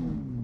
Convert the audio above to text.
Mm-hmm.